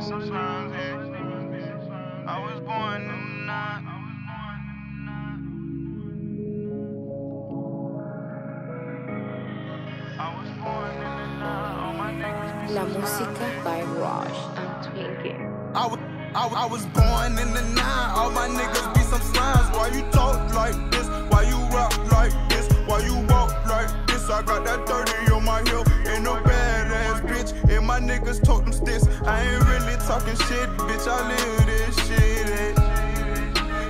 sometimes, yeah. I was born in the night. I was born in the night. All my niggas be La música by Rush and Twinkie. I was, I, was- I was born in the nine. All my niggas be some slimes. Why you talk like this? Why you rock like this? Why you walk like this? I got that 30 talking shit, bitch. I live this shit. eh.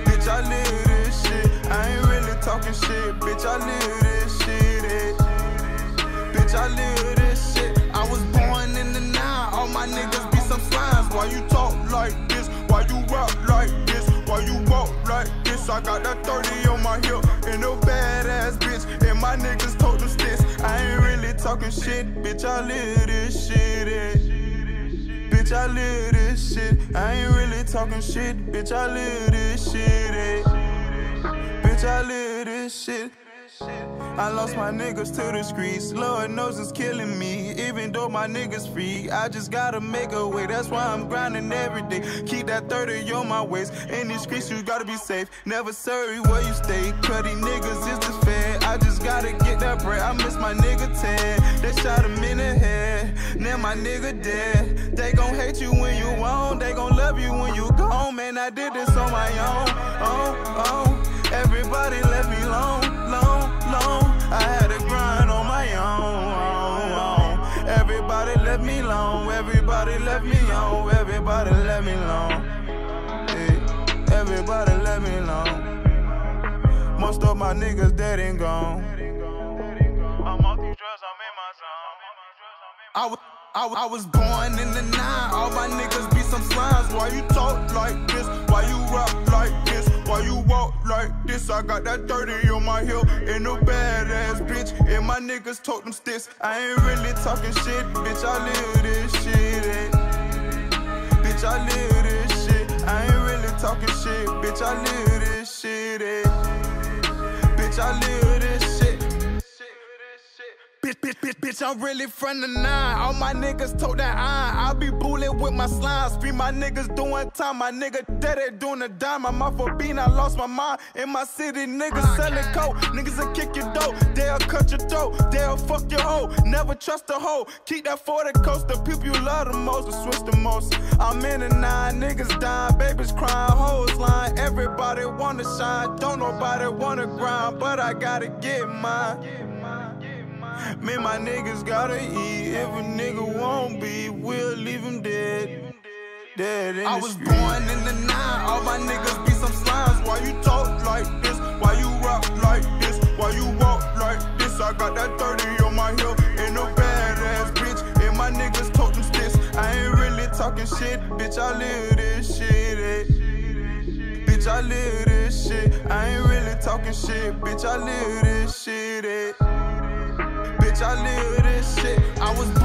Bitch, I live this shit. I ain't really talking shit, bitch. I live this shit. eh. Bitch, I live this shit. I was born in the nine. All my niggas be some slimes. Why you talk like this? Why you rock like this? Why you walk like this? I got that 30 on my hip. And no badass bitch. And my niggas told them sticks. I ain't really talking shit. Bitch, I live this shit. eh. Bitch, I live this shit. I ain't really talking shit. Bitch, I live this shit. eh. Bitch, I live this shit. I lost my niggas to the streets. Lord knows it's killing me. Even though my niggas free, I just gotta make a way. That's why I'm grinding every day. Keep that 30 on my waist. In these streets, you gotta be safe. Never sorry where you stay. Cruddy niggas is the fair. I just gotta get that bread. I miss my nigga Ted. They shot him in the head. Now my nigga dead. They gon' hate you when you on. They gon' love you when you gone. Man, I did this on my own. Oh, oh. Everybody left me alone, long, long. I had to grind on my own. own, own. Everybody left me alone. Everybody left me alone. Everybody left me alone. Hey, everybody left me alone. Most of my niggas dead and gone. I'm off these drugs, I'm in my zone. I was, I was, I was born in the nine. All my niggas be some slimes. Why you talk like this? Why you rap like this? Why you walk like this? I got that 30 on my hip. Ain't no badass bitch. And my niggas talk them sticks. I ain't really talking shit. Bitch, I live this shit. eh. Bitch, I live this shit. I ain't really talking shit. Bitch, I live Bitch, bitch, I'm really from the nine. All my niggas told that I, I be bullet with my slimes. Free my niggas doing time. My nigga daddy doing a dime. I'm off for bean, I lost my mind. In my city, niggas selling coke. Niggas will kick your dough. They'll cut your throat. They'll fuck your hoe. Never trust a hoe. Keep that 40 coast. The people you love the most will switch the most. I'm in the nine. Niggas dying. Babies crying. Hoes lying. Everybody wanna shine. Don't nobody wanna grind. But I gotta get mine. Me and my niggas gotta eat. If a nigga won't be, we'll leave him dead. Dead I was born in the nine. All my niggas be some slimes. Why you talk like this? Why you rock like this? Why you walk like this? I got that 30 on my hip. Ain't no badass bitch. And my niggas them sticks. I ain't really talking shit. Bitch, I live this shit. eh. Bitch, I live this shit. I ain't really talking shit. Bitch, I live this shit. eh bitch, I live this shit. I was